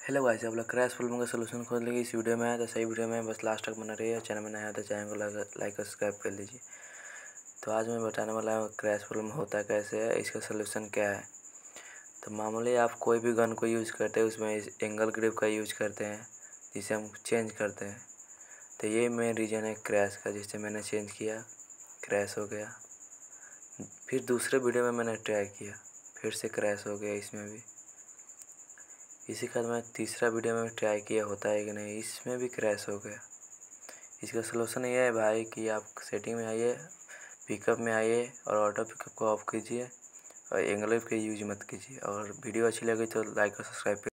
Hello guys, आप लोग crash problem का सोल्यूशन खोज लेंगे इस वीडियो में। है तो सही वीडियो में बस लास्ट तक बना रही है चैनल में नया है तो चैनल को लाइक और सब्सक्राइब कर लीजिए। तो आज मैं बताने वाला हूँ क्रैश प्रॉब्लम होता कैसे है, इसका सोल्यूशन क्या है। तो मामूली आप कोई भी गन को यूज़ करते हैं, उसमें एंगल ग्रिप का यूज़ करते हैं, जिसे हम चेंज करते हैं। तो ये मेन रीज़न है क्रैश का, जिससे मैंने चेंज किया, क्रैश हो गया। फिर दूसरे वीडियो में मैंने ट्राई किया, फिर से क्रैश हो गया इसमें भी। इसी के बाद मैं तीसरा वीडियो में ट्राई किया, होता है कि नहीं, इसमें भी क्रैश हो गया। इसका सलूशन ये है भाई कि आप सेटिंग में आइए, पिकअप में आइए और ऑटो पिकअप को ऑफ़ कीजिए और एंगल के यूज़ मत कीजिए। और वीडियो अच्छी लगी तो लाइक और सब्सक्राइब